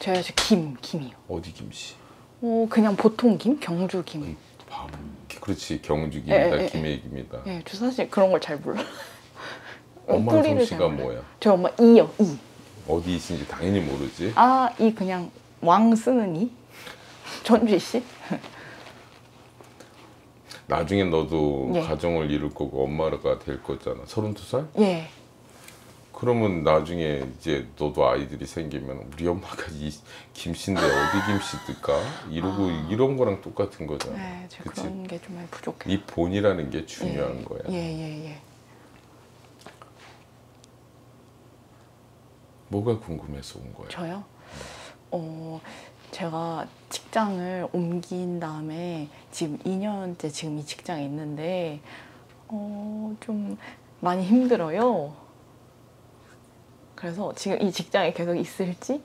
제가 이제 김, 김이요. 어디 김씨? 어, 그냥 보통 김? 경주 김. 밤. 그렇지 경주 김이다 예, 예, 예. 김의 김이다. 예, 저 사실 그런 걸 잘 몰라요. 엄마 잘 솜씨가. 뭐야? 저 엄마 이요, 이. 어디 있는지 당연히 모르지. 아, 이 그냥 왕 쓰는 이? 전주희 씨? 나중에 너도 예. 가정을 이룰 거고 엄마가 될 거잖아. 32살? 예. 그러면 나중에 이제 너도 아이들이 생기면 우리 엄마가 이 김씨인데 어디 김씨일까? 이러고 이런 거랑 똑같은 거잖아. 아. 네? 그런 게 좀 많이 부족해요. 이 본이라는 게 중요한 예. 거야. 예, 예, 예. 뭐가 궁금해서 온 거야? 저요? 어, 제가 직장을 옮긴 다음에 지금 2년째 지금 이 직장에 있는데 어, 좀 많이 힘들어요. 그래서 지금 이 직장에 계속 있을지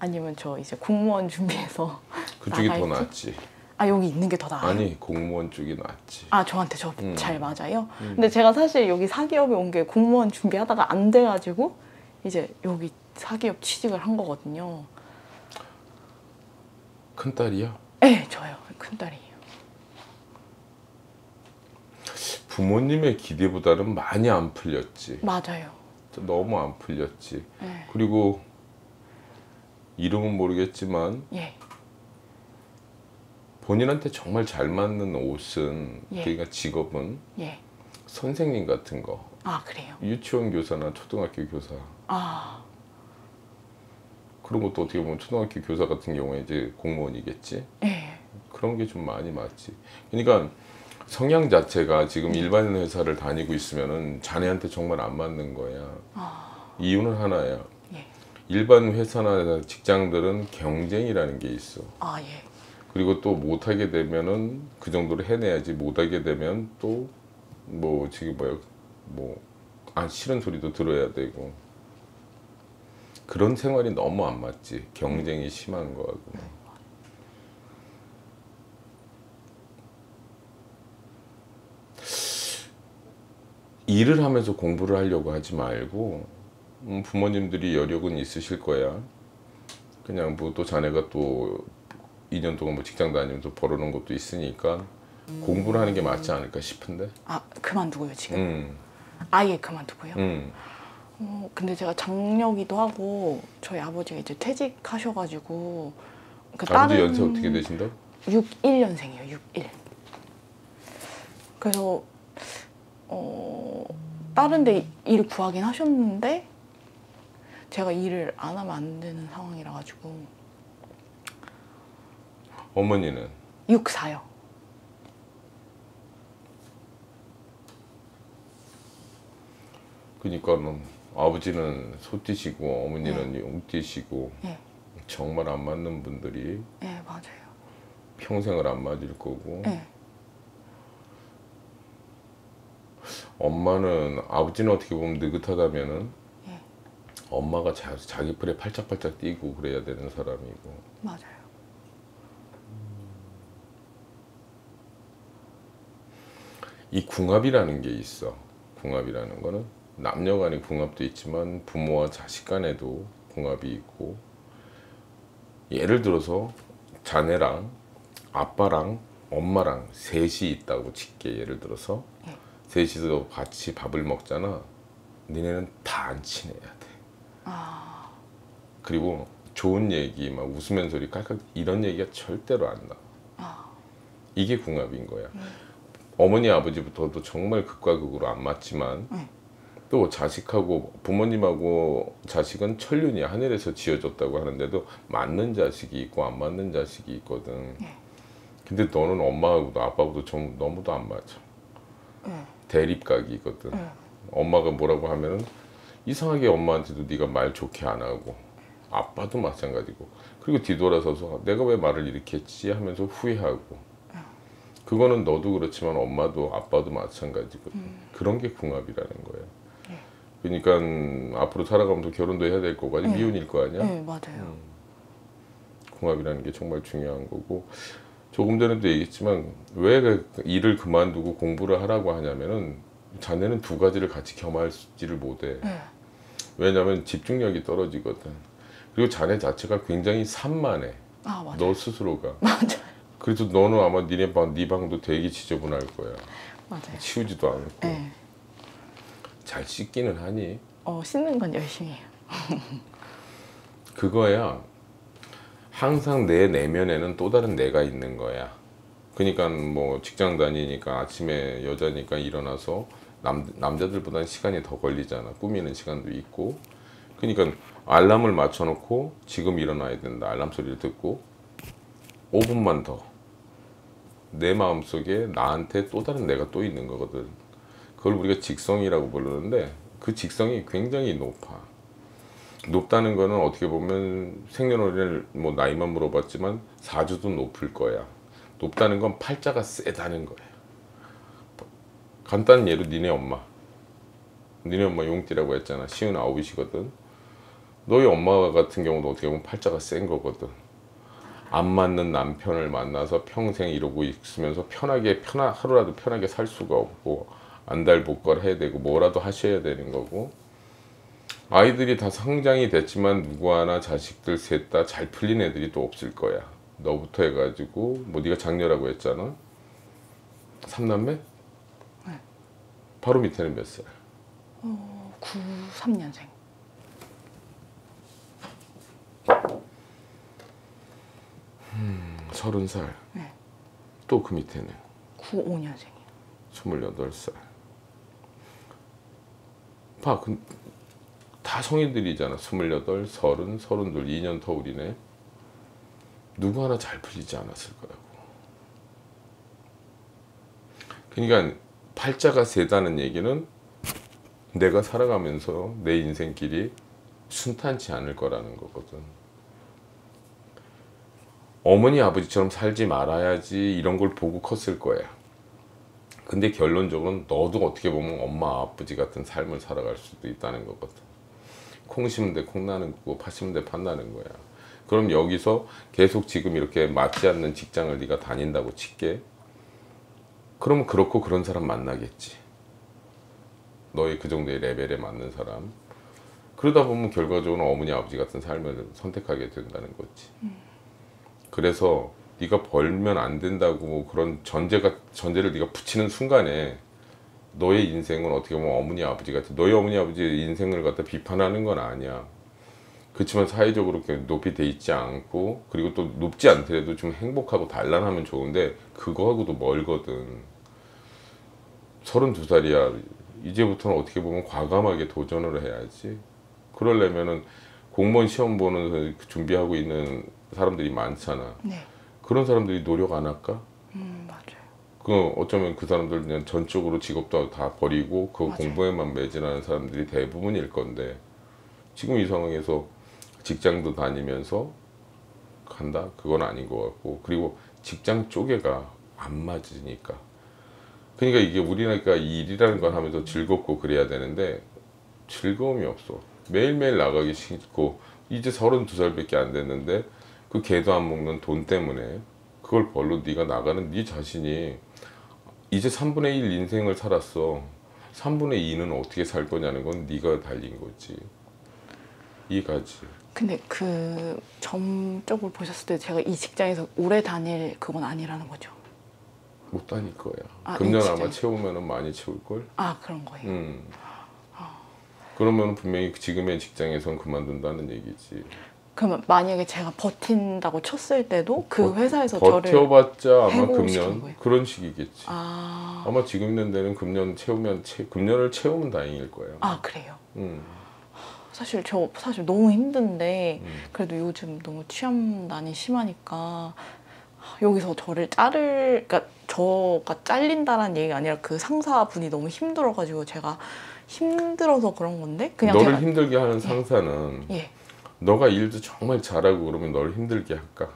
아니면 저 이제 공무원 준비해서 그쪽이 더 나갈지? 낫지. 아 여기 있는 게 더 나아요? 아니 공무원 쪽이 낫지. 아 저한테 저 음. 잘 맞아요? 음. 근데 제가 사실 여기 사기업에 온 게 공무원 준비하다가 안 돼가지고 이제 여기 사기업 취직을 한 거거든요. 큰 딸이야? 네 저요 큰 딸이에요. 부모님의 기대보다는 많이 안 풀렸지. 맞아요. 너무 안 풀렸지. 네. 그리고 이름은 모르겠지만 예. 본인한테 정말 잘 맞는 옷은 예. 그러니까 직업은 예. 선생님 같은 거 아 그래요. 유치원 교사나 초등학교 교사 아 그런 것도 어떻게 보면 초등학교 교사 같은 경우에 이제 공무원이겠지 예. 그런 게 좀 많이 맞지 그러니까 성향 자체가 지금 네. 일반 회사를 다니고 있으면은 자네한테 정말 안 맞는 거야. 아. 이유는 하나야. 예. 일반 회사나 직장들은 경쟁이라는 게 있어. 아 예. 그리고 또 못하게 되면은 그 정도로 해내야지. 못하게 되면 또 뭐 지금 뭐야. 뭐아 싫은 소리도 들어야 되고. 그런 생활이 너무 안 맞지. 경쟁이 심한 거하고 일을 하면서 공부를 하려고 하지 말고 음, 부모님들이 여력은 있으실 거야 그냥 뭐 또 자네가 또 2년 동안 뭐 직장 다니면서 벌어놓은 것도 있으니까 공부를 하는 게 맞지 않을까 싶은데. 아 그만두고요 지금. 음, 아예 그만두고요. 음. 어, 근데 제가 장녀기도 하고 저희 아버지가 이제 퇴직하셔가지고 그 아버지 연세 어떻게 되신다? 61년생이에요. 61. 그래서 어 다른 데 일을 구하긴 하셨는데 제가 일을 안 하면 안 되는 상황이라 가지고 어머니는 64요. 그러니까는 아버지는 소띠시고 어머니는 용띠시고 네. 정말 안 맞는 분들이 네, 맞아요. 평생을 안 맞을 거고 네. 엄마는 아버지는 어떻게 보면 느긋하다면은 예. 엄마가 자, 자기 풀에 팔짝팔짝 뛰고 그래야 되는 사람이고 맞아요. 이 궁합이라는 게 있어. 궁합이라는 거는 남녀 간의 궁합도 있지만 부모와 자식 간에도 궁합이 있고 예를 들어서 자네랑 아빠랑 엄마랑 셋이 있다고 칠게 예를 들어서 네. 셋이서 같이 밥을 먹잖아. 니네는 다 안 친해야 돼. 아, 그리고 좋은 얘기 막 웃으면서 소리 깔깔 이런 얘기가 절대로 안 나. 아, 이게 궁합인 거야. 어머니 아버지부터도 정말 극과 극으로 안 맞지만 네. 또 자식하고 부모님하고 자식은 천륜이 하늘에서 지어졌다고 하는데도 맞는 자식이 있고 안 맞는 자식이 있거든. 네. 근데 너는 엄마하고도 아빠하고도 좀 너무도 안 맞아. 네. 대립각이거든. 네. 엄마가 뭐라고 하면은 이상하게 엄마한테도 네가 말 좋게 안 하고 아빠도 마찬가지고 그리고 뒤돌아서서 내가 왜 말을 이렇게 했지 하면서 후회하고 그거는 너도 그렇지만 엄마도 아빠도 마찬가지거든 그런 게 궁합이라는 거예요 네. 그러니까 앞으로 살아가면서 결혼도 해야 될 거고 아니 네. 미혼일 거 아니야 네, 맞아요. 음. 궁합이라는 게 정말 중요한 거고 조금 전에도 얘기했지만 왜그 일을 그만두고 공부를 하라고 하냐면은 자네는 두 가지를 같이 겸할지를 못해 네. 왜냐하면 집중력이 떨어지거든. 그리고 자네 자체가 굉장히 산만해. 아. 너 스스로가. 맞아요. 그래서 너는 아마 니네 방, 네 방도 되게 지저분할 거야. 맞아요. 치우지도 않고. 네. 잘 씻기는 하니. 어 씻는 건 열심히 해요. 그거야. 항상 내 내면에는 또 다른 내가 있는 거야. 그러니까 뭐 직장 다니니까 아침에 여자니까 일어나서 남, 남자들보다는 시간이 더 걸리잖아. 꾸미는 시간도 있고. 그러니까 알람을 맞춰놓고 지금 일어나야 된다. 알람 소리를 듣고 5분만 더. 내 마음속에 나한테 또 다른 내가 또 있는 거거든. 그걸 우리가 직성이라고 부르는데 그 직성이 굉장히 높아. 높다는 거는 어떻게 보면 생년월일 뭐 나이만 물어봤지만 사주도 높을 거야. 높다는 건 팔자가 세다는 거야. 간단한 예로 니네 엄마. 니네 엄마 용띠라고 했잖아. 시운 아홉이시거든. 너희 엄마 같은 경우도 어떻게 보면 팔자가 센 거거든. 안 맞는 남편을 만나서 평생 이러고 있으면서 편하게 편하, 하루라도 편하게 살 수가 없고 안달복걸 해야 되고 뭐라도 하셔야 되는 거고 아이들이 다 성장이 됐지만 누구 하나 자식들 셋 다 잘 풀린 애들이 또 없을 거야. 너부터 해가지고 뭐 네가 장녀라고 했잖아. 삼남매? 바로 밑에는 몇 살? 어, 93년생. 서른 살. 네. 또 그 밑에는 95년생이요. 스물여덟 살. 봐, 그, 다 성인들이잖아. 스물여덟, 서른, 서른둘, 2년 터울이네. 누구 하나 잘 풀리지 않았을 거라고. 그러니까 팔자가 세다는 얘기는 내가 살아가면서 내 인생길이 순탄치 않을 거라는 거거든. 어머니 아버지처럼 살지 말아야지 이런 걸 보고 컸을 거야. 근데 결론적으로는 너도 어떻게 보면 엄마 아버지 같은 삶을 살아갈 수도 있다는 거거든. 콩 심은 데콩 나는 거고 팥 심은 데팥 나는 거야. 그럼 여기서 계속 지금 이렇게 맞지 않는 직장을 네가 다닌다고 칠게. 그러면 그렇고 그런 사람 만나겠지. 너의 그 정도의 레벨에 맞는 사람. 그러다 보면 결과적으로 어머니 아버지 같은 삶을 선택하게 된다는 거지. 그래서 네가 벌면 안 된다고 그런 전제가 전제를 네가 붙이는 순간에 너의 인생은 어떻게 보면 어머니 아버지 같은 너희 어머니 아버지의 인생을 갖다 비판하는 건 아니야. 그렇지만 사회적으로 높이 돼 있지 않고 그리고 또 높지 않더라도 좀 행복하고 단란하면 좋은데 그거하고도 멀거든. 32살이야. 이제부터는 어떻게 보면 과감하게 도전을 해야지. 그러려면은 공무원 시험 보는 준비하고 있는 사람들이 많잖아. 네. 그런 사람들이 노력 안 할까? 음, 맞아요. 그 어쩌면 그 사람들 그냥 전적으로 직업도 다 버리고 그 맞아요. 공부에만 매진하는 사람들이 대부분일 건데 지금 이 상황에서 직장도 다니면서 간다? 그건 아닌 것 같고 그리고 직장 쪼개가 안 맞으니까 그러니까 이게 우리나라가 이 일이라는 걸 하면서 즐겁고 그래야 되는데 즐거움이 없어 매일매일 나가기 싫고 이제 32살밖에 안 됐는데 그 개도 안 먹는 돈 때문에 그걸 벌로 네가 나가는 네 자신이 이제 3분의 1 인생을 살았어 3분의 2는 어떻게 살 거냐는 건 네가 달린 거지 이해가지 근데 그 점적으로 보셨을 때 제가 이 직장에서 오래 다닐 그건 아니라는 거죠. 못 다닐 거야 아, 금년 이 아마 직장에? 채우면 은 많이 채울걸 아 그런 거예요. 음. 그러면 분명히 지금의 직장에선 그만둔다는 얘기지 그러면 만약에 제가 버틴다고 쳤을 때도 그 버- 회사에서 저를 버텨봤자 아마 금년 거예요? 그런 식이겠지 아, 아마 지금 있는 데는 금년 채우면 채, 금년을 채우면 다행일 거야 아 그래요. 음. 사실 저 사실 너무 힘든데 음. 그래도 요즘 너무 취업난이 심하니까 여기서 저를 자를 그러니까 저가 잘린다는 얘기가 아니라 그 상사분이 너무 힘들어가지고 제가 힘들어서 그런 건데 그냥 너를 제가 힘들게 하는 상사는 예, 너가 일도 정말 잘하고 그러면 너를 힘들게 할까?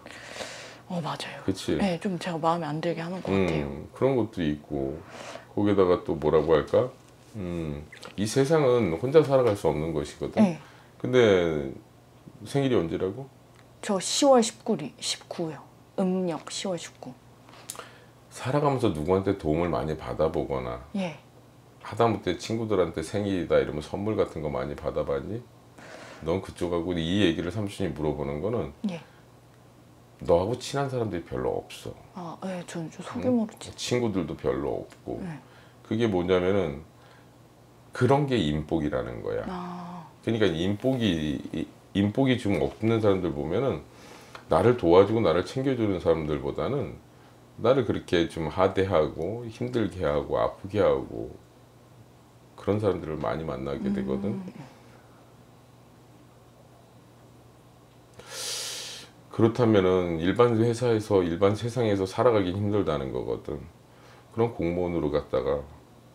어 맞아요. 그치? 네, 좀 제가 마음에 안 들게 하는 것 같아요. 음, 그런 것도 있고 거기다가 또 뭐라고 할까? 음, 이 세상은 혼자 살아갈 수 없는 것이거든. 네, 근데 생일이 언제라고? 저 10월 19일, 19요. 음력 10월 19. 살아가면서 누구한테 도움을 많이 받아보거나 예. 하다못해 친구들한테 생일이다 이러면 선물 같은 거 많이 받아봤니? 넌 그쪽하고 이 얘기를 삼촌이 물어보는 거는 예. 너하고 친한 사람들이 별로 없어. 아, 네, 저는 좀 소규모로 치. 친구들도 별로 없고. 네. 그게 뭐냐면은 그런 게 인복이라는 거야. 아, 그러니까 인복이 이- 인복이 좀 없는 사람들 보면은 나를 도와주고 나를 챙겨주는 사람들보다는 나를 그렇게 좀 하대하고 힘들게 하고 아프게 하고 그런 사람들을 많이 만나게 되거든. 그렇다면은 일반 회사에서 일반 세상에서 살아가기 힘들다는 거거든. 그런 공무원으로 갔다가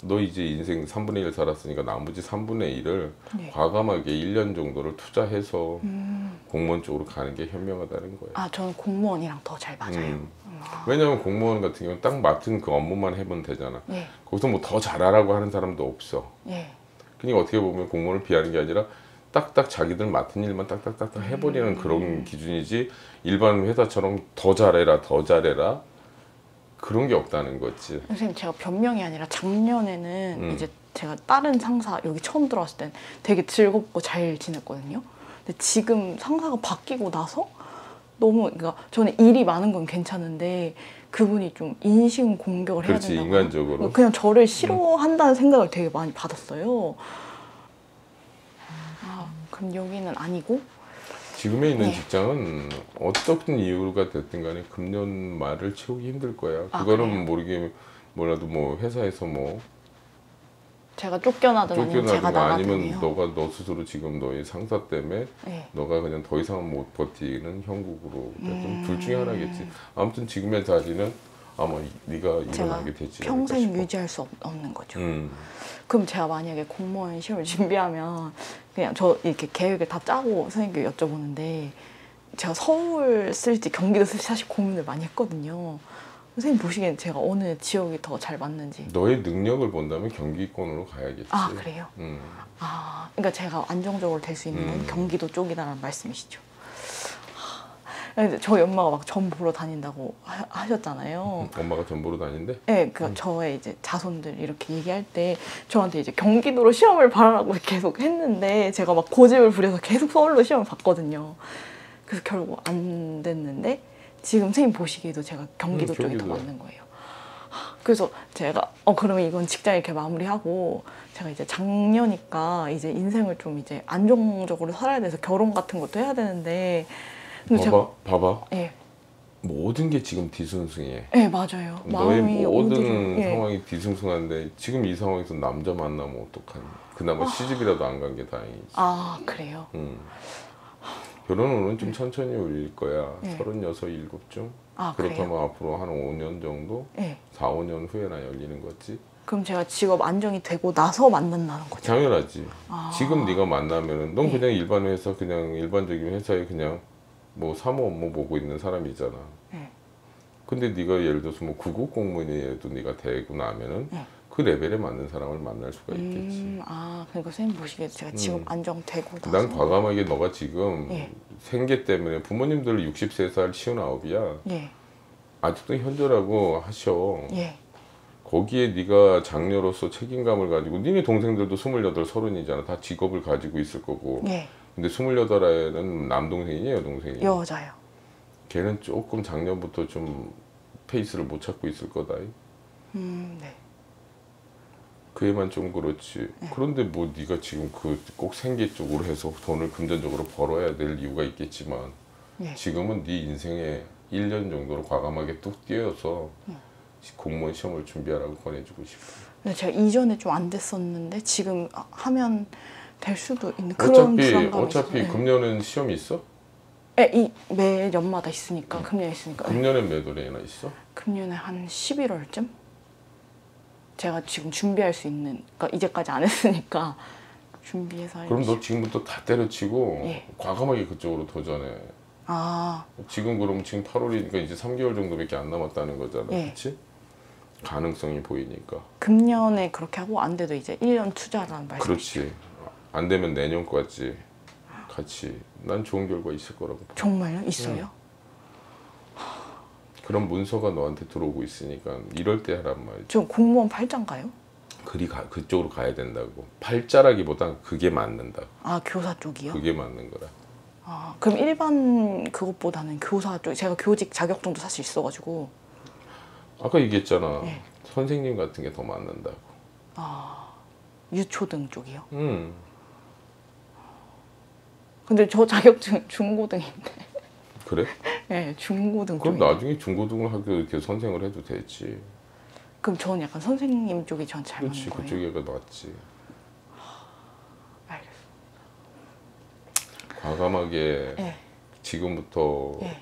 너 이제 인생 3분의 1 살았으니까 나머지 3분의 1을 네. 과감하게 1년 정도를 투자해서 음. 공무원 쪽으로 가는 게 현명하다는 거야. 아, 저는 공무원이랑 더 잘 맞아요. 음. 왜냐면 공무원 같은 경우는 딱 맡은 그 업무만 해보면 되잖아. 예, 거기서 뭐 더 잘하라고 하는 사람도 없어. 예. 그러니까 어떻게 보면 공무원을 비하는 게 아니라 딱딱 자기들 맡은 일만 딱딱딱딱 해버리는 음. 그런 기준이지 일반 회사처럼 더 잘해라 더 잘해라 그런 게 없다는 거지. 선생님 제가 변명이 아니라 작년에는 음. 이제 제가 다른 상사 여기 처음 들어왔을 땐 되게 즐겁고 잘 지냈거든요. 근데 지금 상사가 바뀌고 나서 너무 그러니까 저는 일이 많은 건 괜찮은데 그분이 좀 인신 공격을 해야 그렇지 된다고 인간적으로. 그냥 저를 싫어한다는 생각을 되게 많이 받았어요. 아 그럼 여기는 아니고 지금에 있는 네. 직장은 어떤 이유가 됐든 간에 금년 말을 채우기 힘들 거야. 아, 그거는 그래요? 모르게 몰라도 뭐 회사에서 뭐 제가 쫓겨나든 아니면 제가 쫓겨나거나 아니면. 너가 너 스스로 지금 너의 상사 때문에 네. 너가 그냥 더 이상은 못 버티는 형국으로 음. 좀둘 중에 하나겠지. 아무튼 지금의 자리는 아마 이- 네가 일어나게 되지. 평생. 유지할 수 없, 없는 거죠. 음. 그럼 제가 만약에 공무원 시험을 준비하면 그냥 저 이렇게 계획을 다 짜고 선생님께 여쭤보는데 제가 서울 쓸지 경기도 쓸지 사실 고민을 많이 했거든요. 선생님 보시기엔 제가 어느 지역이 더 잘 맞는지. 너의 능력을 본다면 경기권으로 가야겠지. 아 그래요? 음. 아 그러니까 제가 안정적으로 될 수 있는 건 음. 경기도 쪽이다라는 말씀이시죠. 저희 엄마가 막점 보러 다닌다고 하, 하셨잖아요. 엄마가 전 보러 다닌대. 네, 그 저의 이제 자손들 이렇게 얘기할 때 저한테 이제 경기도로 시험을 봐라고 계속 했는데 제가 막 고집을 부려서 계속 서울로 시험을 봤거든요. 그래서 결국 안 됐는데 지금 선생님 보시기에도 제가 경기도 음, 쪽이 더. 맞는 거예요. 그래서 제가 어 그러면 이건 직장 이렇게 마무리하고 제가 이제 작년이니까 이제 인생을 좀 이제 안정적으로 살아야 돼서 결혼 같은 것도 해야 되는데 봐봐, 제가 봐봐. 예, 모든 게 지금 뒤숭숭해. 예 맞아요. 너의 모든 어디로- 예. 상황이 뒤숭숭한데 지금 이 상황에서 남자 만나면 어떡하니? 그나마 시집이라도 안 간 게 다행이지. 아 그래요. 음. 결혼은 좀 천천히 올릴 거야. 네. 서른여섯, 일곱쯤. 아 그래요. 그렇다면 앞으로 한 5년 정도, 예. 4, 5년 후에나 열리는 거지. 그럼 제가 직업 안정이 되고 나서 만난다는 거죠. 당연하지. 아. 지금 네가 만나면은 넌 네. 그냥 일반 회사 그냥 일반적인 회사에 그냥 뭐 사무 업무 보고 있는 사람이잖아. 네. 근데 네가 예를 들어서 뭐 구급 공무원이라도 네가 되고 나면은 네. 그 레벨에 맞는 사람을 만날 수가 있겠지. 음, 아, 그러니까 선생님 보시기에 제가 직업 음. 안정되고 나서 난 과감하게 너가 지금 예. 생계 때문에 부모님들 63살 치우나옵이야. 예, 아직도 현저라고 하셔. 예, 거기에 네가 장녀로서 책임감을 가지고 니네 동생들도 28, 30이잖아. 다 직업을 가지고 있을 거고. 예, 근데 28에는 남동생이냐 여동생이냐? 여자요. 걔는 조금 작년부터 좀 페이스를 못 찾고 있을 거다. 음, 네. 그 애만 좀 그렇지. 그런데 뭐 네가 지금 그 꼭 생계 쪽으로 해서 돈을 금전적으로 벌어야 될 이유가 있겠지만 예. 지금은 네 인생에 1년 정도로 과감하게 뚝 뛰어서 음. 공무원 시험을 준비하라고 권해주고 싶어. 근데 제가 이전에 좀 안 됐었는데 지금 아, 하면 될 수도 있는 그런 어차피 어차피 있어요. 금년은 시험이 있어? 예, 이 매년마다 있으니까 금년 있으니까 예. 금년엔 몇 월에나 있어? 금년에 한 11월쯤 제가 지금 준비할 수 있는 그러니까 이제까지 안 했으니까 준비해서 그럼. 너 지금부터 다 때려치고 예. 과감하게 그쪽으로 도전해. 아, 지금 그럼 지금 8월이니까 이제 3개월 정도밖에 안 남았다는 거잖아. 예. 그렇지? 가능성이 보이니까. 금년에 그렇게 하고 안 돼도 이제 1년 투자라는 말씀. 그렇지. 안 되면 내년까지 같이 난 좋은 결과 있을 거라고 봐. 정말요? 있어요? 그런 문서가 너한테 들어오고 있으니까 이럴 때 하란 말이지. 저 공무원 팔짱가요? 그리 가, 그쪽으로 가야 된다고 팔자라기보단 그게 맞는다고 아 교사 쪽이요? 그게 맞는 거라 아 그럼 일반 그것보다는 교사 쪽 제가 교직 자격증도 사실 있어가지고 아까 얘기했잖아 네. 선생님 같은 게 더 맞는다고 아 유초등 쪽이요? 음 근데 저 자격증 중고등인데 그래? 네 중고등 그럼 쪽이요. 나중에 중고등을 학교 이렇게 선생을 해도 되지 그럼 저는 약간 선생님 쪽이 전잘 그렇지 맞는 거예요? 그쪽이 맞지 알겠어요 과감하게 네. 지금부터 네.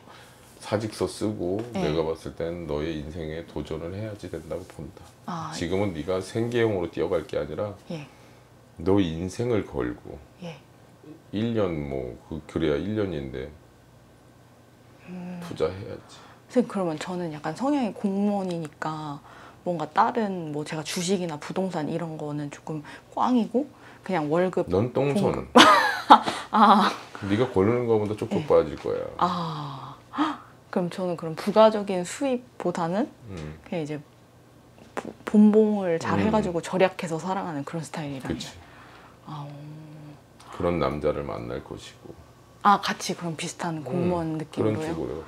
사직서 쓰고 네. 내가 봤을 땐 너의 인생에 도전을 해야지 된다고 본다. 아 지금은 네가 생계형으로 뛰어갈 게 아니라 예. 너 인생을 걸고 예. 1년 뭐 그, 그래야 1년인데 음. 투자해야지. 선생님 그러면 저는 약간 성향이 공무원이니까 뭔가 다른 뭐 제가 주식이나 부동산 이런 거는 조금 꽝이고 그냥 월급 넌 똥손. 아, 네가 걸르는 거보다 쪽쪽 네. 빠질 거야. 아 그럼 저는 그럼 부가적인 수입보다는 음, 그냥 이제 보- 본봉을 잘 음. 해가지고 절약해서 살아가는 그런 스타일이라는 그렇지. 아, 어. 그런 남자를 만날 것이고 아 같이 그럼 비슷한 공무원 음, 그런 느낌으로요? 식으로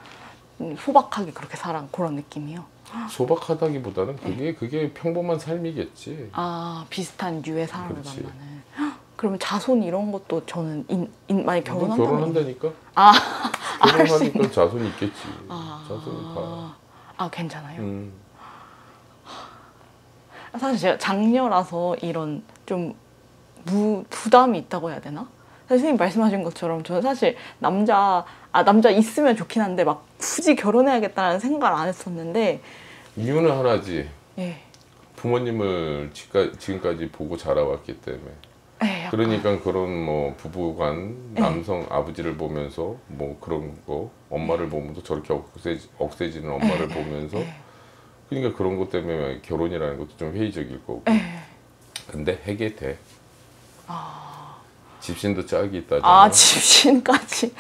음, 소박하게 그렇게 살아 그런 느낌이요? 소박하다기보다는 그게 그게 평범한 삶이겠지. 아 비슷한 유의 사람을 그렇지. 만나는 헉, 그러면 자손 이런 것도 저는 인, 인, 만약 너 결혼한다면 결혼한다니까? 아, 결혼하니까 자손이 있겠지. 아, 자손이 다. 아 괜찮아요. 음. 사실 제가 장녀라서 이런 좀 무, 부담이 있다고 해야 되나? 선생님 말씀하신 것처럼 저는 사실 남자 아 남자 있으면 좋긴 한데 막 굳이 결혼해야겠다는 생각을 안 했었는데 이유는 하나지. 예. 부모님을 지금까지 보고 자라왔기 때문에. 예, 그러니까 그런 뭐 부부간 남성 아버지를 보면서 뭐 그런 거 엄마를 보면서 저렇게 억세지, 억세지는 엄마를 보면서 예. 그러니까 그런 것 때문에 결혼이라는 것도 좀 회의적일 거고. 예. 근데 해게 돼. 아, 집신도 짝이 있다잖아. 아 집신까지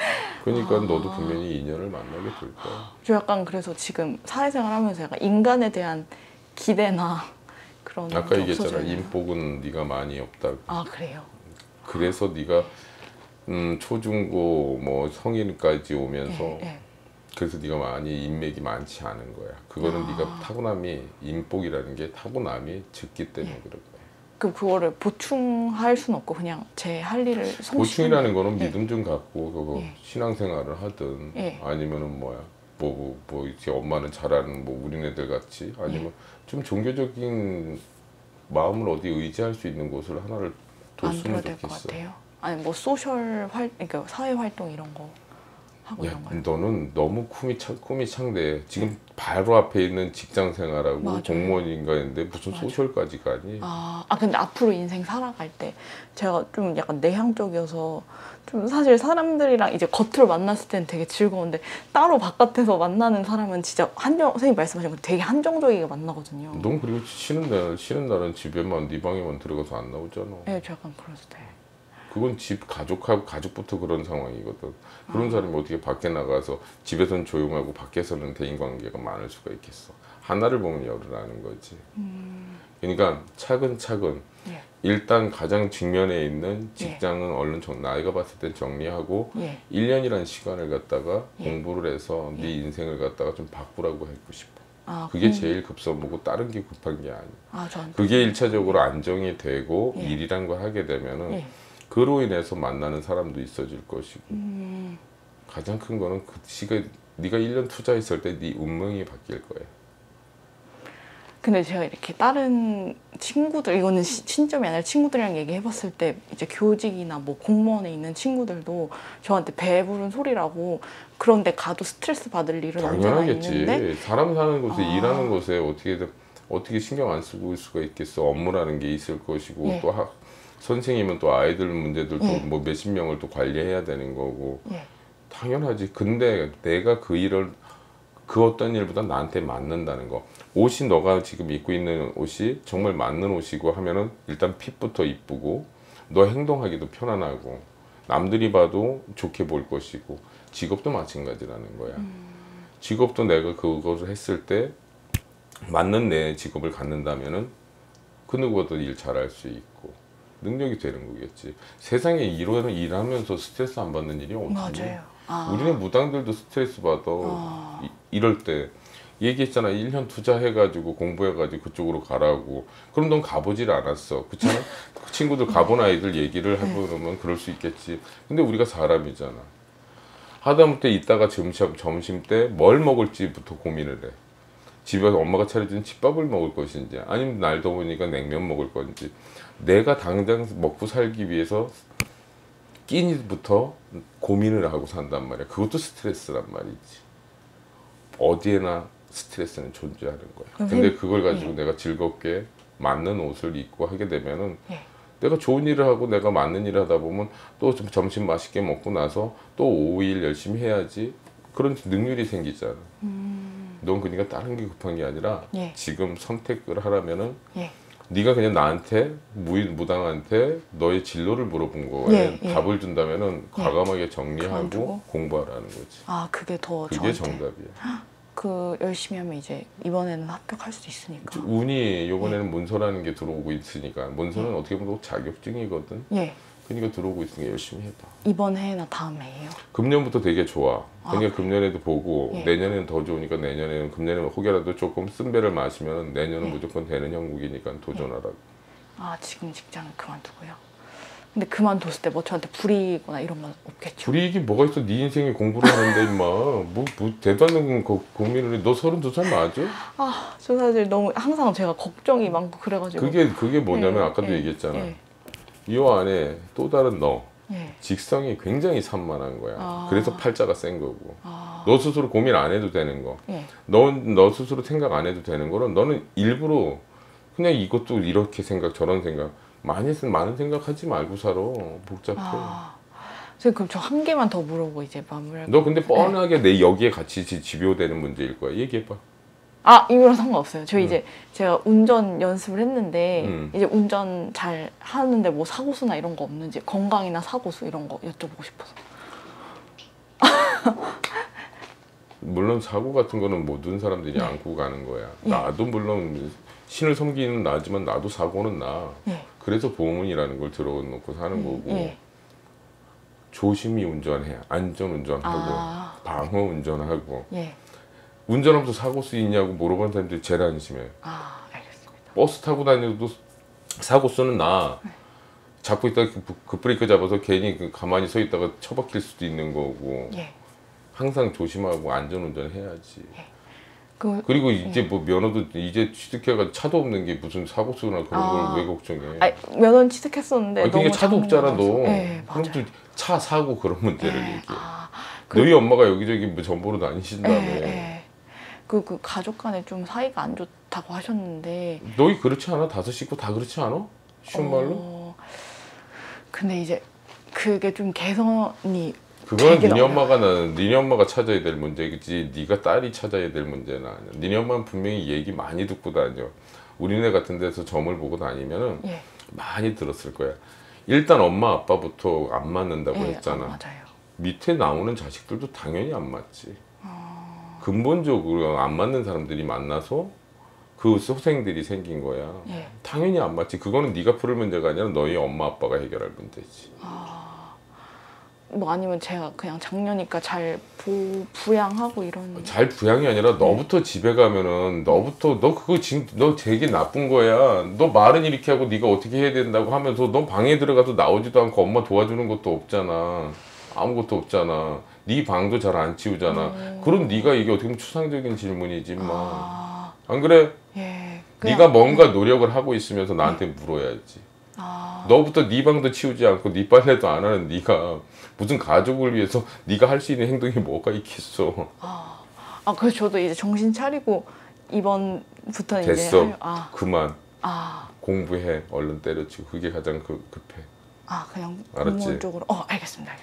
그러니까 아. 너도 분명히 인연을 만나게 될 거야. 저 약간 그래서 지금 사회생활 하면서 약간 인간에 대한 기대나 그런 아까 게 얘기했잖아. 인복은 네가 많이 없다. 아 그래요? 그래서 네가 음, 초중고 뭐 성인까지 오면서 예, 예. 그래서 네가 많이 인맥이 많지 않은 거야. 그거는 아. 네가 타고남이 인복이라는 게 타고남이 적기 때문에 예. 그런 거야. 그럼 그거를 보충할 수는 없고 그냥 제 할 일을 성실히 보충이라는 거는 예. 믿음 좀 갖고 그거 예. 신앙생활을 하든 예. 아니면은 뭐야 뭐뭐 뭐 이렇게 엄마는 잘하는 뭐 우리네들 같이 아니면 예. 좀 종교적인 마음을 어디 의지할 수 있는 곳을 하나를 뒀으면 만들어야 될것 좋겠어. 같아요. 아니 뭐 소셜 활 그러니까 사회 활동 이런 거 하고 야, 이런. 너는 너무 꿈이 창 꿈이 창대. 지금 바로 앞에 있는 직장 생활하고 맞아요. 공무원인가 했는데 무슨 맞아요. 소셜까지 가니? 아, 아 근데 앞으로 인생 살아갈 때 제가 좀 약간 내향적이어서 좀 사실 사람들이랑 이제 겉으로 만났을 때는 되게 즐거운데 따로 바깥에서 만나는 사람은 진짜 한정 선생님 말씀하신 거 되게 한정적이게 만나거든요. 넌 그리고 쉬는 날 쉬는 날은 집에만 네 방에만 들어가서 안 나오잖아. 네, 저 약간 그런 스타일. 그건 집 가족하고 가족부터 그런 상황이거든. 아. 그런 사람이 어떻게 밖에 나가서 집에서는 조용하고 밖에서는 대인 관계가 많을 수가 있겠어. 하나를 보면 열을 아는 거지. 그러니까 차근차근 음. 예. 일단 가장 직면에 있는 예. 직장은 얼른 정, 나이가 봤을 때 정리하고 예. 1년이라는 시간을 갖다가 예. 공부를 해서 네 예. 인생을 갖다가 좀 바꾸라고 했고 싶어. 아, 그게 음. 제일 급선무고 다른 게 급한 게 아니야. 아, 전 그게 일차적으로 안정이 되고 예. 일이란 걸 하게 되면은 예. 그로 인해서 만나는 사람도 있어질 것이고 음, 가장 큰 거는 그 시가 네가 1년 투자했을 때 네 운명이 바뀔 거야. 근데 제가 이렇게 다른 친구들 이거는 시- 친점이 아니라 친구들이랑 얘기해봤을 때 이제 교직이나 뭐 공무원에 있는 친구들도 저한테 배부른 소리라고 그런데 가도 스트레스 받을 일은 당연하겠지. 있는데 사람 사는 곳에 아. 일하는 곳에 어떻게 어떻게 신경 안 쓰고 일 수가 있겠어. 업무라는 게 있을 것이고 예. 또 학, 선생님은 또 아이들 문제들도 예. 뭐 몇십 명을 또 관리해야 되는 거고 예. 당연하지. 근데 내가 그 일을 그 어떤 일보다 나한테 맞는다는 거. 옷이 너가 지금 입고 있는 옷이 정말 맞는 옷이고 하면은 일단 핏부터 이쁘고 너 행동하기도 편안하고 남들이 봐도 좋게 볼 것이고 직업도 마찬가지라는 거야. 직업도 내가 그것을 했을 때 맞는 내 직업을 갖는다면은 그 누구보다 일 잘할 수 있고 능력이 되는 거겠지. 세상에 일하는 일하면서 스트레스 안 받는 일이 어디? 맞아요. 아. 우리네 무당들도 스트레스 받아. 아. 이, 이럴 때 얘기했잖아. 1년 투자해가지고 공부해가지고 그쪽으로 가라고. 그럼 넌 가보질 않았어. 그렇잖아? 그 친구들 가본 아이들 얘기를 해보면 그럴 수 있겠지. 근데 우리가 사람이잖아. 하다못해 이따가 점심, 점심 때 뭘 먹을지부터 고민을 해. 집에서 엄마가 차려준 집밥을 먹을 것인지 아니면 날 더우니까 냉면 먹을 건지 내가 당장 먹고 살기 위해서 끼니부터 고민을 하고 산단 말이야. 그것도 스트레스란 말이지. 어디에나 스트레스는 존재하는 거야. 근데 그걸 가지고 내가 즐겁게 맞는 옷을 입고 하게 되면은 예. 내가 좋은 일을 하고 내가 맞는 일을 하다 보면 또 좀 점심 맛있게 먹고 나서 또 오후 일 열심히 해야지 그런 능률이 생기잖아. 넌 그러니까 다른 게 급한 게 아니라 음. 예. 지금 선택을 하라면은 예. 네가 그냥 나한테 무, 무당한테 너의 진로를 물어본 거에 예, 예. 답을 준다면은 과감하게 정리하고? 공부하라는 거지. 아 그게 더 그게 저한테 정답이야. 그 열심히 하면 이제 이번에는 합격할 수도 있으니까. 운이 이번에는 문서라는 게 들어오고 있으니까 문서는 어떻게 보면 자격증이거든. 예. 그러니까 들어오고 있으니까 열심히 해봐. 이번 해나 다음 해예요. 금년부터 되게 좋아. 아, 그러니까 금년에도 보고 예. 내년에는 더 좋으니까 내년에는 금년에 혹여라도 조금 쓴 배를 마시면 내년은 예. 무조건 되는 형국이니까 도전하라고. 아 지금 직장을 그만두고요. 근데 그만뒀을 때 뭐 저한테 불이거나 이런 건 없겠죠. 불이익이 뭐가 있어? 네 인생에 공부를 하는데 임마. 뭐, 뭐 대단한 거 고민을 해. 너 32살 맞아? 아, 저 사실 너무 항상 제가 걱정이 많고 그래가지고. 그게 그게 뭐냐면 예, 아까도 예, 얘기했잖아. 예, 이 안에 또 다른 너 예. 직성이 굉장히 산만한 거야. 아. 그래서 팔자가 센 거고. 아, 너 스스로 고민 안 해도 되는 거. 예. 너, 너 스스로 생각 안 해도 되는 거는 너는 일부러 그냥 이것도 이렇게 생각 저런 생각 많이 쓴 많은 생각하지 말고 살아 복잡해. 아, 선생님 그럼 저 한 개만 더 물어보고 이제 마무리할. 너 근데 뻔하게 내 여기에 같이 지- 집요되는 문제일 거야. 얘기해봐. 아 이거랑 상관없어요. 저 이제 제가 운전 연습을 했는데 음. 이제 운전 잘 하는데 뭐 사고수나 이런 거 없는지 건강이나 사고수 이런 거 여쭤보고 싶어서. 물론 사고 같은 거는 모든 사람들이 네. 안고 가는 거야. 예. 나도 물론 신을 섬기는 나지만 나도 사고는 나. 예. 그래서 보험이라는 걸 들어놓고 사는 거고 예. 조심히 운전해. 안전 운전하고 아, 방어 운전하고 예. 운전하면서 사고 수 있냐고 물어보는 사람들이 제일 안심해. 아, 알겠습니다. 버스 타고 다녀도 사고 수는 나. 네. 잡고 있다가 그, 그 브레이크 잡아서 괜히 그 가만히 서 있다가 처박힐 수도 있는 거고 예. 항상 조심하고 안전운전 해야지. 그 그리고 이제 뭐 면허도 이제 취득해가지고 차도 없는 게 무슨 사고 수나 그런 아. 걸왜 걱정해? 아니, 면허는 취득했었는데 아니, 그게 차도 없잖아 너. 네, 그럼. 또 차 사고 그런 문제를 네, 얘기해. 아, 그- 너희 엄마가 여기저기 뭐 정보로 다니신다며. 그, 그 가족 간에 좀 사이가 안 좋다고 하셨는데 너희 그렇지 않아? 다섯 식구 다 그렇지 않아? 쉬운 말로? 어, 근데 이제 그게 좀 개선이 되게 니네. 엄마가 나는 니네 엄마가 찾아야 될 문제겠지 네가 딸이 찾아야 될 문제는 아니야 니네 엄마는 분명히 얘기 많이 듣고 다녀 우리네 같은 데서 점을 보고 다니면은 예, 많이 들었을 거야 일단 엄마 아빠부터 안 맞는다고 예, 했잖아 아, 맞아요. 밑에 나오는 자식들도 당연히 안 맞지 어, 근본적으로 안 맞는 사람들이 만나서 그 소생들이 생긴 거야 예. 당연히 안 맞지 그거는 네가 풀을 문제가 아니라 너희 엄마 아빠가 해결할 문제지 뭐 아니면 제가 그냥 작년이니까 잘 부, 부양하고 이런 잘 부양이 아니라 너부터 집에 가면은 너부터 너 그거 지금 너 되게 나쁜 거야. 너 말은 이렇게 하고 네가 어떻게 해야 된다고 하면서 너 방에 들어가서 나오지도 않고 엄마 도와주는 것도 없잖아. 아무것도 없잖아. 네 방도 잘 안 치우잖아. 그럼 네가 이게 어떻게 보면 추상적인 질문이지 마. 아, 안 그래? 예. 그냥- 네가 뭔가 노력을 하고 있으면서 나한테 물어야지. 아, 너부터 네 방도 치우지 않고 네 빨래도 안 하는 네가 무슨 가족을 위해서 네가 할 수 있는 행동이 뭐가 있겠어. 아, 아, 그래서 저도 이제 정신 차리고 이번부터는 이제 됐어. 하려- 아, 그만. 아, 공부해 얼른 때려치고 그게 가장 그- 급해 아 그냥? 공무원 쪽으로 어 알겠습니다. 알겠습니다.